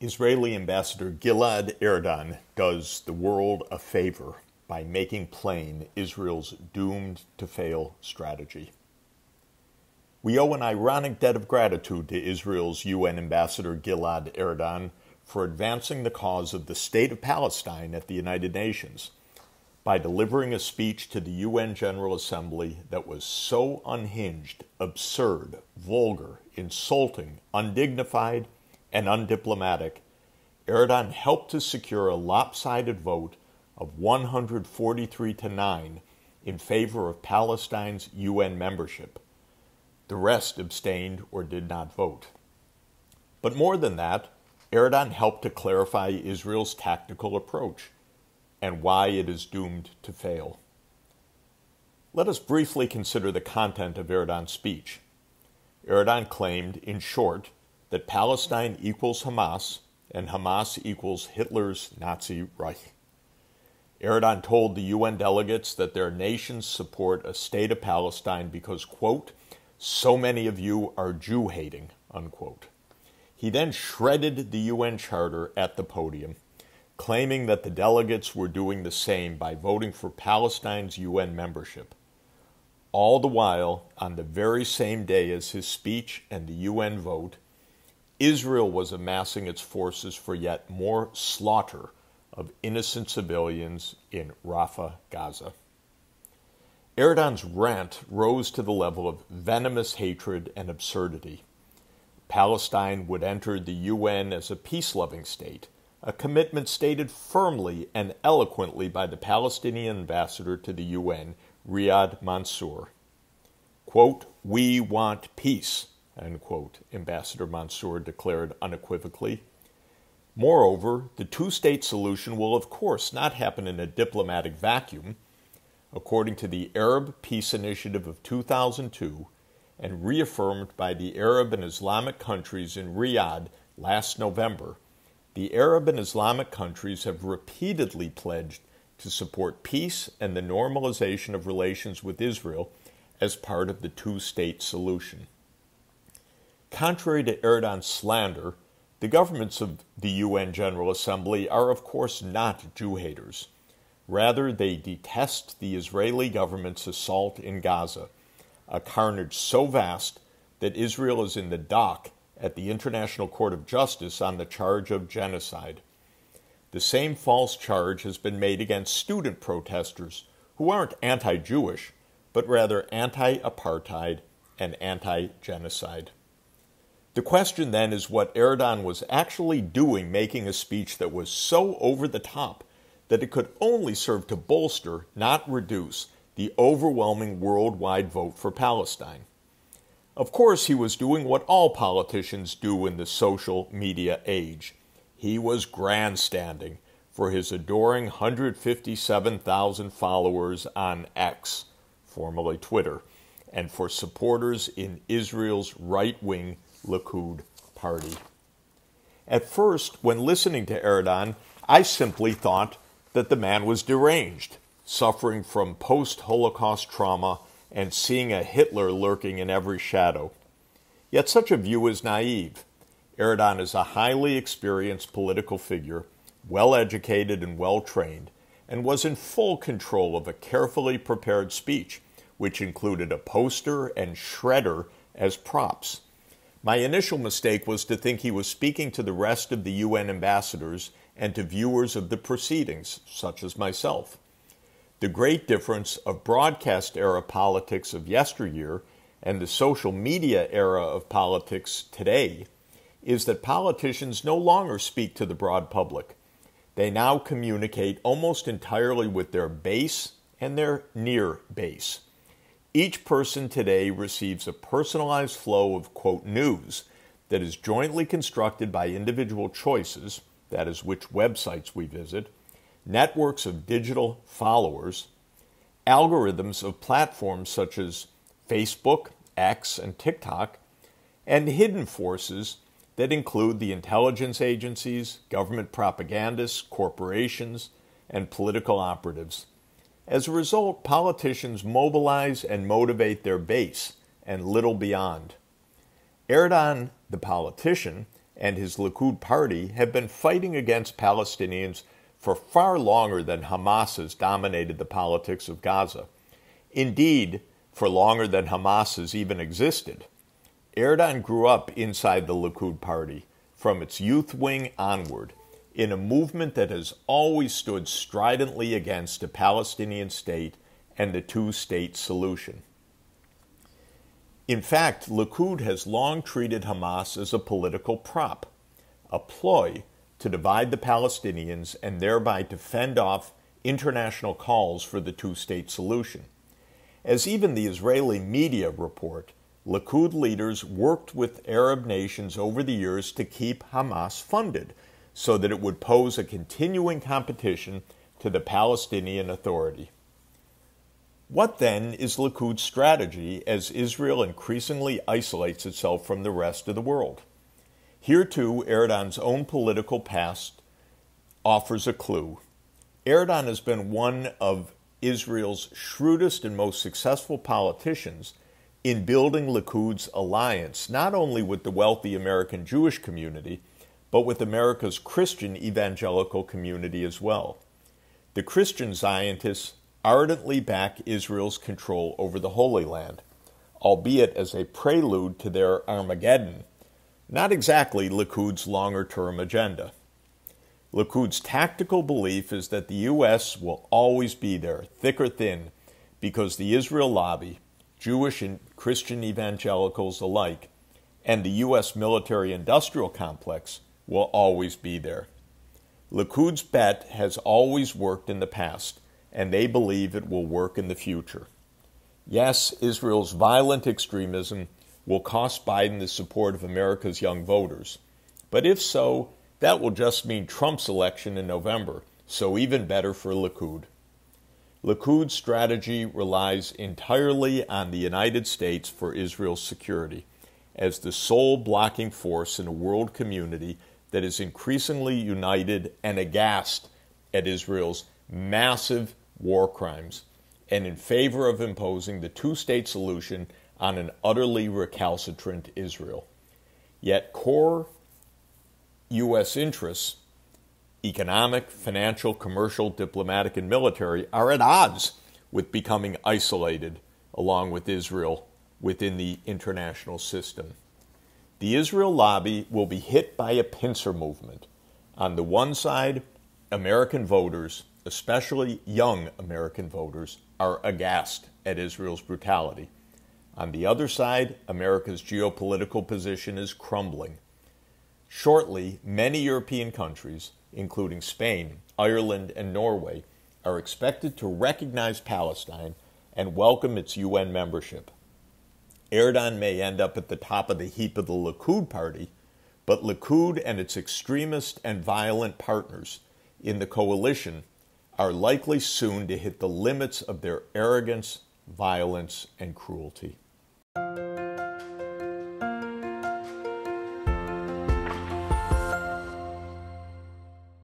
Israeli Ambassador Gilad Erdan does the world a favor by making plain Israel's doomed to fail strategy. We owe an ironic debt of gratitude to Israel's UN Ambassador Gilad Erdan for advancing the cause of the State of Palestine at the United Nations by delivering a speech to the UN General Assembly that was so unhinged, absurd, vulgar, insulting, undignified, and undiplomatic, Erdan helped to secure a lopsided vote of 143 to 9 in favor of Palestine's UN membership. The rest abstained or did not vote. But more than that, Erdan helped to clarify Israel's tactical approach and why it is doomed to fail. Let us briefly consider the content of Erdan's speech. Erdan claimed, in short, that Palestine equals Hamas and Hamas equals Hitler's Nazi Reich. Erdan told the UN delegates that their nations support a state of Palestine because, quote, so many of you are Jew hating, unquote. He then shredded the UN Charter at the podium, claiming that the delegates were doing the same by voting for Palestine's UN membership. All the while, on the very same day as his speech and the UN vote, Israel was amassing its forces for yet more slaughter of innocent civilians in Rafah, Gaza. Erdan's rant rose to the level of venomous hatred and absurdity. Palestine would enter the UN as a peace loving state, a commitment stated firmly and eloquently by the Palestinian ambassador to the UN, Riyad Mansour. Quote, We want peace, Quote, Ambassador Mansour declared unequivocally. Moreover, the two state solution will, of course, not happen in a diplomatic vacuum. According to the Arab Peace Initiative of 2002 and reaffirmed by the Arab and Islamic countries in Riyadh last November, the Arab and Islamic countries have repeatedly pledged to support peace and the normalization of relations with Israel as part of the two state solution. Contrary to Erdan's slander, the governments of the UN General Assembly are, of course, not Jew haters. Rather, they detest the Israeli government's assault in Gaza, a carnage so vast that Israel is in the dock at the International Court of Justice on the charge of genocide. The same false charge has been made against student protesters who aren't anti Jewish, but rather anti apartheid and anti genocide. The question then is what Erdan was actually doing making a speech that was so over the top that it could only serve to bolster, not reduce, the overwhelming worldwide vote for Palestine. Of course, he was doing what all politicians do in the social media age. He was grandstanding for his adoring 157,000 followers on X, formerly Twitter, and for supporters in Israel's right wing Likud party. At first, when listening to Erdan, I simply thought that the man was deranged, suffering from post Holocaust trauma and seeing a Hitler lurking in every shadow. Yet such a view is naive. Erdan is a highly experienced political figure, well educated and well trained, and was in full control of a carefully prepared speech, which included a poster and shredder as props. My initial mistake was to think he was speaking to the rest of the UN ambassadors and to viewers of the proceedings, such as myself. The great difference of broadcast era politics of yesteryear and the social media era of politics today is that politicians no longer speak to the broad public. They now communicate almost entirely with their base and their near base. Each person today receives a personalized flow of, quote, news that is jointly constructed by individual choices, that is, which websites we visit, networks of digital followers, algorithms of platforms such as Facebook, X, and TikTok, and hidden forces that include the intelligence agencies, government propagandists, corporations, and political operatives. As a result, politicians mobilize and motivate their base and little beyond. Erdan, the politician, and his Likud party have been fighting against Palestinians for far longer than Hamas has dominated the politics of Gaza. Indeed, for longer than Hamas has even existed. Erdan grew up inside the Likud party, from its youth wing onward, in a movement that has always stood stridently against a Palestinian state and the two state solution. In fact, Likud has long treated Hamas as a political prop, a ploy to divide the Palestinians and thereby to fend off international calls for the two state solution. As even the Israeli media report, Likud leaders worked with Arab nations over the years to keep Hamas funded so that it would pose a continuing competition to the Palestinian Authority. What then is Likud's strategy as Israel increasingly isolates itself from the rest of the world? Here, too, Erdan's own political past offers a clue. Erdan has been one of Israel's shrewdest and most successful politicians in building Likud's alliance, not only with the wealthy American Jewish community, but with America's Christian evangelical community as well. The Christian Zionists ardently back Israel's control over the Holy Land, albeit as a prelude to their Armageddon not exactly Likud's longer term agenda. Likud's tactical belief is that the U.S. will always be there, thick or thin, because the Israel lobby, Jewish and Christian evangelicals alike, and the U.S. military industrial complex will always be there. Likud's bet has always worked in the past, and they believe it will work in the future. Yes, Israel's violent extremism will cost Biden the support of America's young voters. But if so, that will just mean Trump's election in November, so even better for Likud. Likud's strategy relies entirely on the United States for Israel's security, as the sole blocking force in a world community that is increasingly united and aghast at Israel's massive war crimes, and in favor of imposing the two state solution on an utterly recalcitrant Israel. Yet, core U.S. interests, economic, financial, commercial, diplomatic, and military, are at odds with becoming isolated along with Israel within the international system. The Israel lobby will be hit by a pincer movement. On the one side, American voters, especially young American voters, are aghast at Israel's brutality. On the other side, America's geopolitical position is crumbling. Shortly, many European countries, including Spain, Ireland, and Norway, are expected to recognize Palestine and welcome its UN membership. Erdan may end up at the top of the heap of the Likud party, but Likud and its extremist and violent partners in the coalition are likely soon to hit the limits of their arrogance, violence, and cruelty.